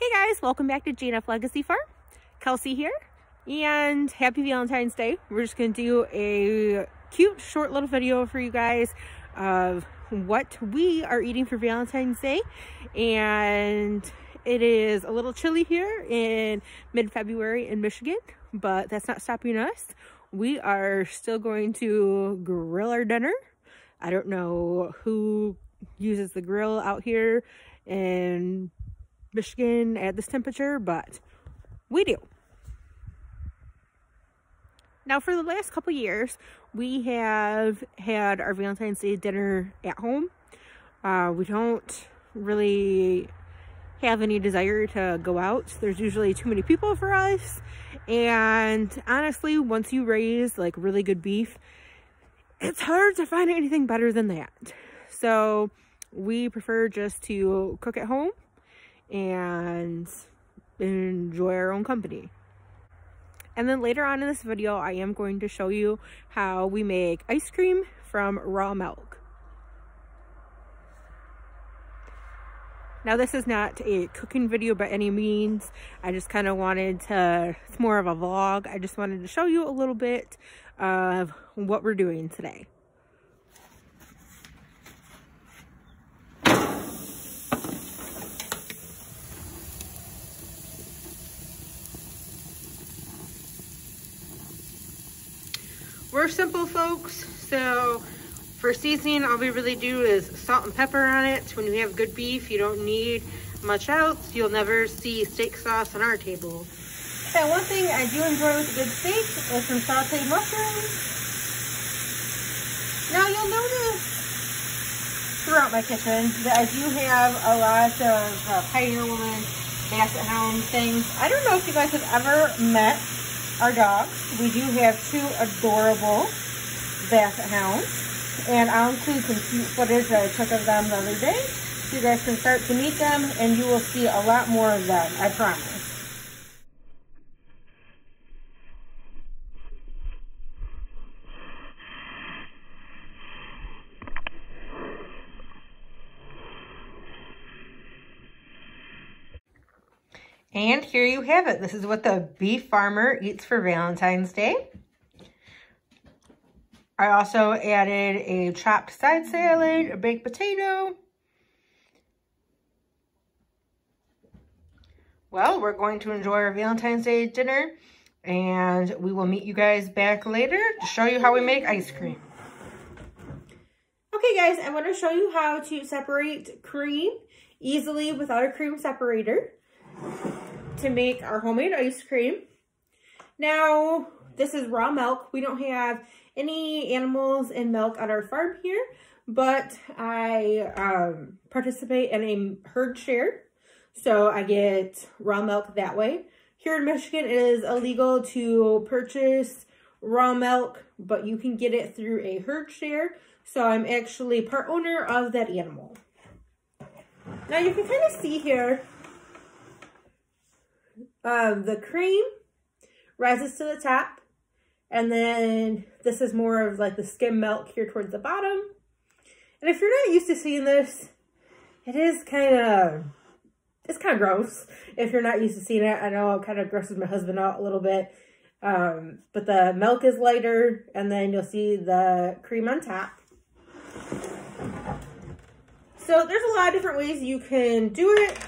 Hey guys, welcome back to G&F Legacy Farm. Kelsey here, and happy Valentine's Day. We're just gonna do a cute short little video for you guys of what we are eating for Valentine's Day. And it is a little chilly here in mid-February in Michigan, but that's not stopping us. We are still going to grill our dinner. I don't know who uses the grill out here in Michigan at this temperature, but we do. Now, for the last couple years, we have had our Valentine's Day dinner at home. Uh, we don't really have any desire to go out. There's usually too many people for us. And honestly, once you raise like really good beef, it's hard to find anything better than that. So we prefer just to cook at home and enjoy our own company. And then later on in this video, I am going to show you how we make ice cream from raw milk. Now this is not a cooking video by any means. I just kind of wanted to, it's more of a vlog. I just wanted to show you a little bit of what we're doing today. We're simple folks, so for seasoning, all we really do is salt and pepper on it. When you have good beef, you don't need much else. You'll never see steak sauce on our table. And one thing I do enjoy with a good steak is some sauteed mushrooms. Now you'll notice throughout my kitchen that I do have a lot of uh, Pioneer Woman, Basset Hound things. I don't know if you guys have ever met our dogs. We do have two adorable Basset Hounds. And I'll include some cute footage that I took of them the other day. So you guys can start to meet them and you will see a lot more of them, I promise. And here you have it. This is what the beef farmer eats for Valentine's Day. I also added a chopped side salad, a baked potato. Well, we're going to enjoy our Valentine's Day dinner and we will meet you guys back later to show you how we make ice cream. Okay guys, I'm going to show you how to separate cream easily without a cream separator to make our homemade ice cream. Now, this is raw milk. We don't have any animals and milk on our farm here, but I um, participate in a herd share. So I get raw milk that way. Here in Michigan, it is illegal to purchase raw milk, but you can get it through a herd share. So I'm actually part owner of that animal. Now you can kind of see here um, the cream rises to the top. And then this is more of like the skim milk here towards the bottom. And if you're not used to seeing this, it is kind of, it's kind of gross if you're not used to seeing it. I know it kind of grosses my husband out a little bit. Um, but the milk is lighter and then you'll see the cream on top. So there's a lot of different ways you can do it.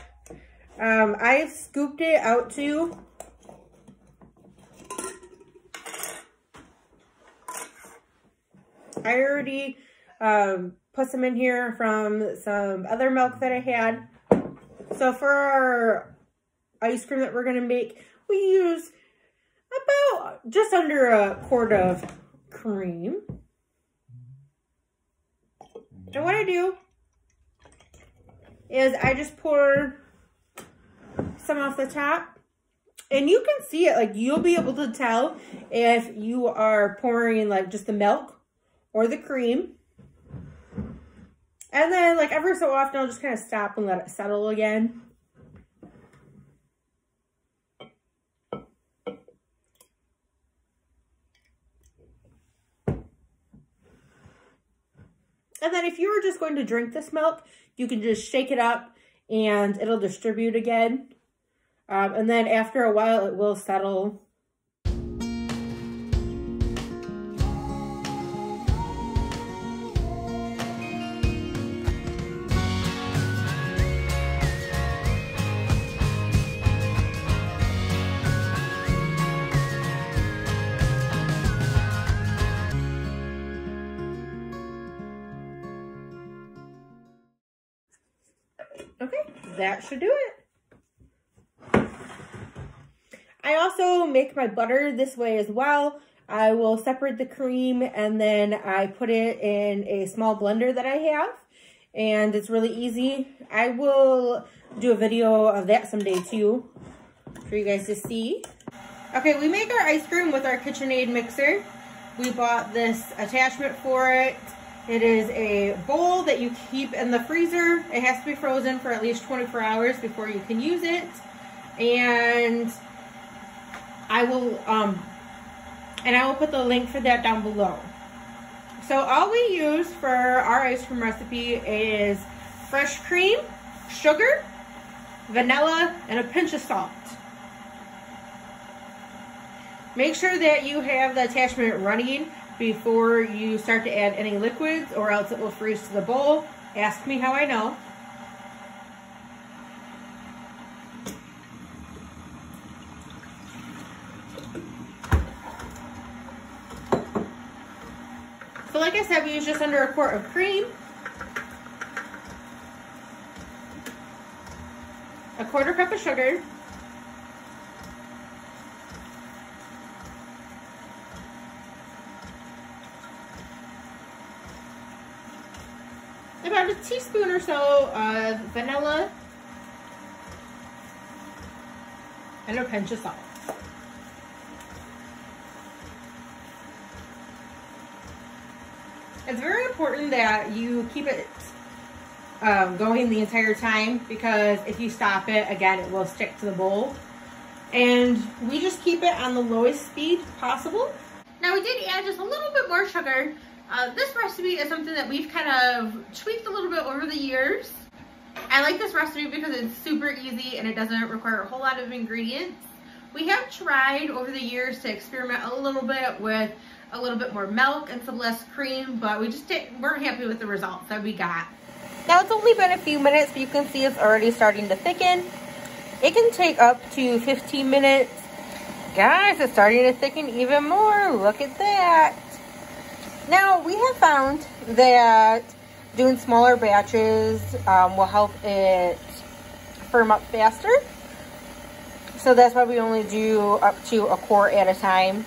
Um, I've scooped it out too. I already um, put some in here from some other milk that I had. So for our ice cream that we're going to make, we use about just under a quart of cream. And what I do is I just pour some off the top. And you can see it, like you'll be able to tell if you are pouring like just the milk or the cream. And then like ever so often I'll just kind of stop and let it settle again. And then if you were just going to drink this milk, you can just shake it up and it'll distribute again. Um, and then after a while, it will settle Okay, that should do it. I also make my butter this way as well. I will separate the cream and then I put it in a small blender that I have. And it's really easy. I will do a video of that someday too for you guys to see. Okay, we make our ice cream with our KitchenAid mixer. We bought this attachment for it. It is a bowl that you keep in the freezer. It has to be frozen for at least 24 hours before you can use it. And I will, um, and I will put the link for that down below. So all we use for our ice cream recipe is fresh cream, sugar, vanilla, and a pinch of salt. Make sure that you have the attachment running before you start to add any liquids or else it will freeze to the bowl. Ask me how I know. So like I said, we use just under a quart of cream. A quarter cup of sugar. about a teaspoon or so of vanilla and a pinch of salt. It's very important that you keep it um, going the entire time because if you stop it, again, it will stick to the bowl. And we just keep it on the lowest speed possible. Now we did add just a little bit more sugar uh, this recipe is something that we've kind of tweaked a little bit over the years. I like this recipe because it's super easy and it doesn't require a whole lot of ingredients. We have tried over the years to experiment a little bit with a little bit more milk and some less cream, but we just didn't, weren't happy with the results that we got. Now it's only been a few minutes, but you can see it's already starting to thicken. It can take up to 15 minutes. Guys, it's starting to thicken even more. Look at that. Now, we have found that doing smaller batches um, will help it firm up faster. So that's why we only do up to a quart at a time.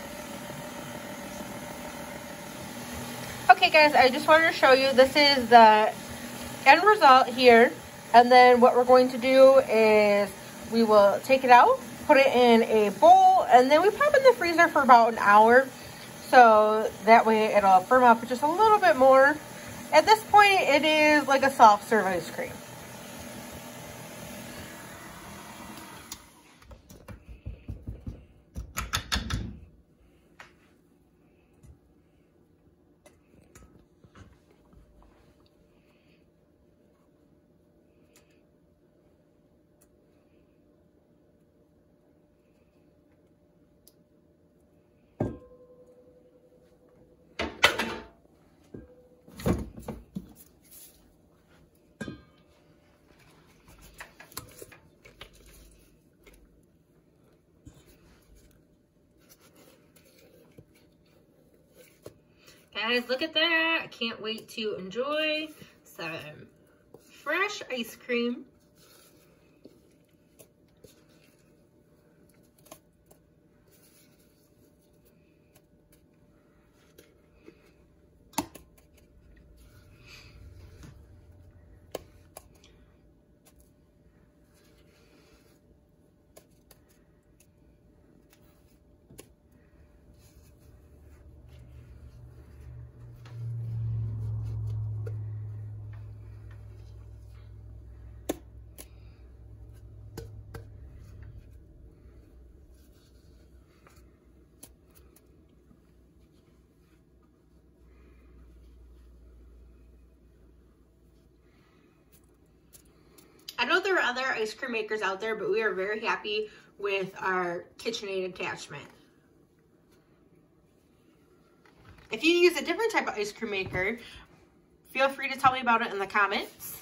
Okay guys, I just wanted to show you, this is the end result here. And then what we're going to do is we will take it out, put it in a bowl, and then we pop in the freezer for about an hour. So that way it'll firm up just a little bit more. At this point, it is like a soft serve ice cream. Guys, look at that. I can't wait to enjoy some fresh ice cream. I know there are other ice cream makers out there, but we are very happy with our KitchenAid attachment. If you use a different type of ice cream maker, feel free to tell me about it in the comments.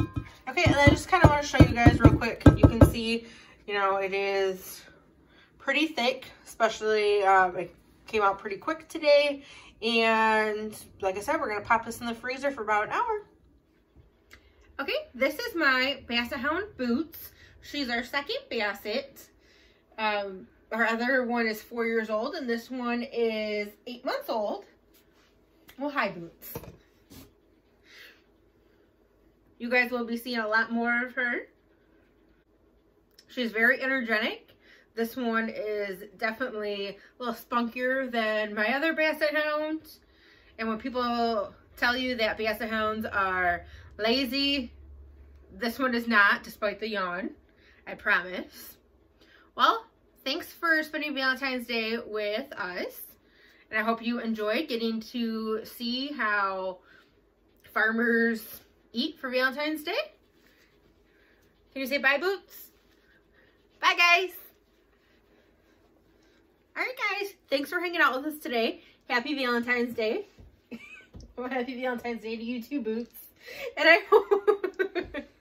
Okay, and I just kind of want to show you guys real quick. You can see, you know, it is pretty thick, especially um, it came out pretty quick today. And like I said, we're going to pop this in the freezer for about an hour. Okay, this is my Basset Hound Boots. She's our second Basset. Um, our other one is four years old, and this one is eight months old. Well, hi, Boots. You guys will be seeing a lot more of her. She's very energetic. This one is definitely a little spunkier than my other Basset Hounds. And when people tell you that Basset Hounds are lazy, this one is not, despite the yawn. I promise. Well, thanks for spending Valentine's Day with us. And I hope you enjoyed getting to see how farmers eat for Valentine's Day. Can you say bye, Boots? Bye, guys. All right, guys. Thanks for hanging out with us today. Happy Valentine's Day. Happy Valentine's Day to you too, Boots. And I hope